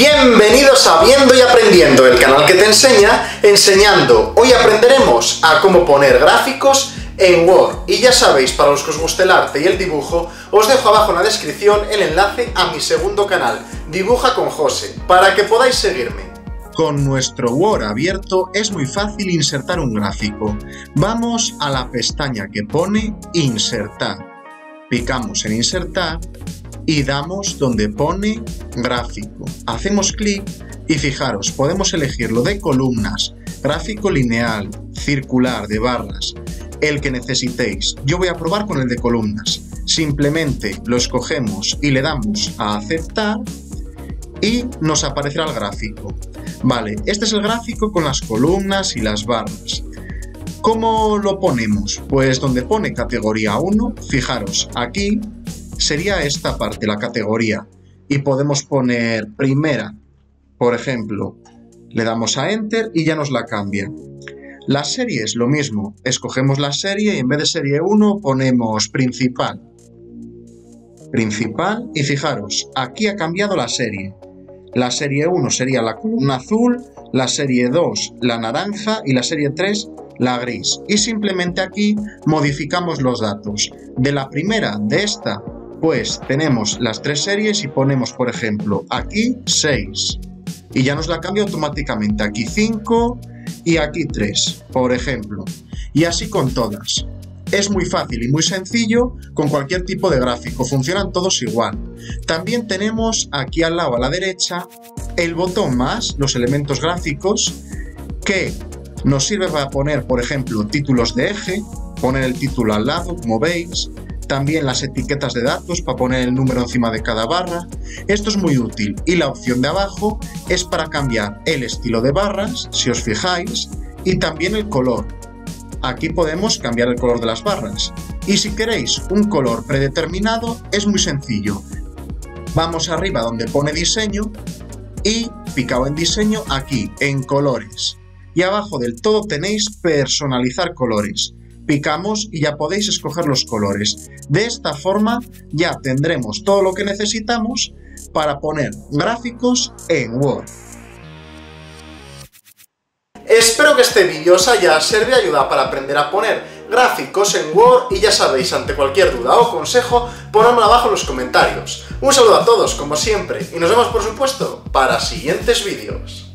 Bienvenidos a Viendo y Aprendiendo, el canal que te enseña enseñando. Hoy aprenderemos a cómo poner gráficos en Word. Y ya sabéis, para los que os guste el arte y el dibujo, os dejo abajo en la descripción el enlace a mi segundo canal, Dibuja con José, para que podáis seguirme. Con nuestro Word abierto es muy fácil insertar un gráfico. Vamos a la pestaña que pone Insertar. Picamos en Insertar y damos donde pone gráfico. Hacemos clic y fijaros, podemos elegirlo de columnas, gráfico lineal, circular, de barras, el que necesitéis. Yo voy a probar con el de columnas. Simplemente lo escogemos y le damos a aceptar y nos aparecerá el gráfico. Vale, este es el gráfico con las columnas y las barras. ¿Cómo lo ponemos? Pues donde pone categoría 1, fijaros, aquí sería esta parte, la categoría. Y podemos poner primera, por ejemplo. Le damos a Enter y ya nos la cambia. La serie es lo mismo. Escogemos la serie y en vez de serie 1 ponemos principal. Principal y fijaros, aquí ha cambiado la serie. La serie 1 sería la columna azul, la serie 2 la naranja y la serie 3 la gris. Y simplemente aquí modificamos los datos. De la primera, de esta, pues tenemos las tres series y ponemos, por ejemplo, aquí 6. Y ya nos la cambia automáticamente. Aquí 5 y aquí 3, por ejemplo. Y así con todas. Es muy fácil y muy sencillo con cualquier tipo de gráfico, funcionan todos igual. También tenemos aquí al lado a la derecha el botón más, los elementos gráficos, que nos sirve para poner, por ejemplo, títulos de eje, poner el título al lado, como veis, también las etiquetas de datos para poner el número encima de cada barra. Esto es muy útil y la opción de abajo es para cambiar el estilo de barras, si os fijáis, y también el color. Aquí podemos cambiar el color de las barras. Y si queréis un color predeterminado, es muy sencillo. Vamos arriba donde pone diseño y picado en diseño aquí, en colores. Y abajo del todo tenéis personalizar colores picamos y ya podéis escoger los colores. De esta forma ya tendremos todo lo que necesitamos para poner gráficos en Word. Espero que este vídeo os haya servido de ayuda para aprender a poner gráficos en Word y ya sabéis, ante cualquier duda o consejo, ponedmelo abajo en los comentarios. Un saludo a todos, como siempre, y nos vemos por supuesto para siguientes vídeos.